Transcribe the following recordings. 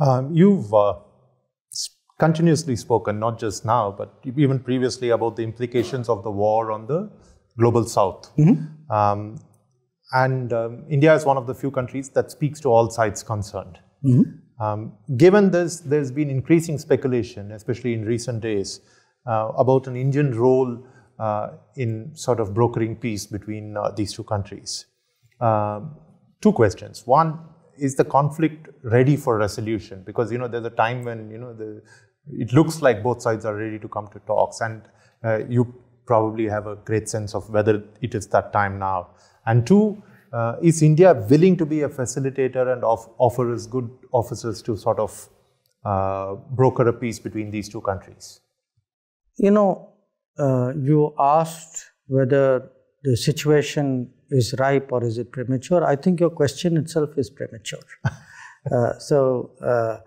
Um, you've uh, continuously spoken, not just now, but even previously, about the implications of the war on the global south. Mm-hmm. Um, and um, India is one of the few countries that speaks to all sides concerned. Mm-hmm. Um, given this, there's been increasing speculation, especially in recent days, uh, about an Indian role in sort of brokering peace between uh, these two countries. Um, two questions. One, is the conflict ready for resolution? Because you know there's a time when you know the, it looks like both sides are ready to come to talks, and uh, you probably have a great sense of whether it is that time now. And two, uh, is India willing to be a facilitator and off, offer as good officers to sort of uh, broker a peace between these two countries? You know, uh, you asked whether the situation is ripe or is it premature? I think your question itself is premature. uh, so, uh,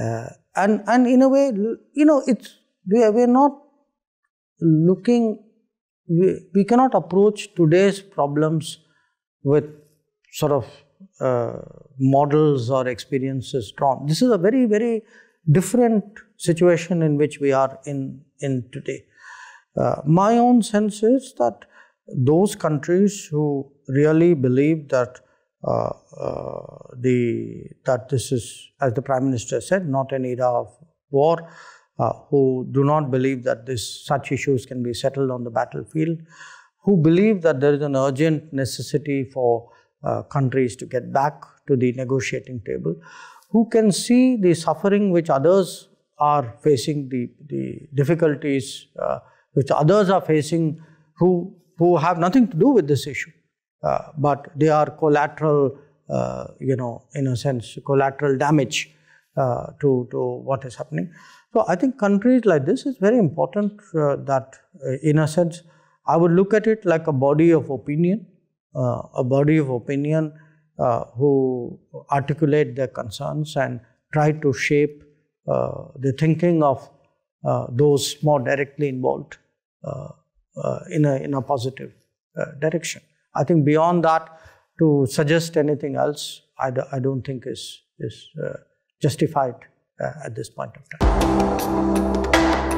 uh, and and in a way, you know, it's we are, we are not looking. We, we cannot approach today's problems with sort of uh, models or experiences drawn. This is a very very different situation in which we are in in today. Uh, my own sense is that those countries who really believe that uh, uh, the that this is, as the Prime Minister said, not an era of war, uh, who do not believe that this such issues can be settled on the battlefield, who believe that there is an urgent necessity for uh, countries to get back to the negotiating table, who can see the suffering which others are facing, the, the difficulties which others are facing, who who have nothing to do with this issue, uh, but they are collateral, uh, you know, in a sense, collateral damage uh, to, to what is happening. So I think countries like this is very important uh, that, uh, in a sense, I would look at it like a body of opinion, uh, a body of opinion who articulate their concerns and try to shape the thinking of those more directly involved in, a, in a positive uh, direction. I think beyond that, to suggest anything else, I d- I don't think is, is uh, justified at this point of time.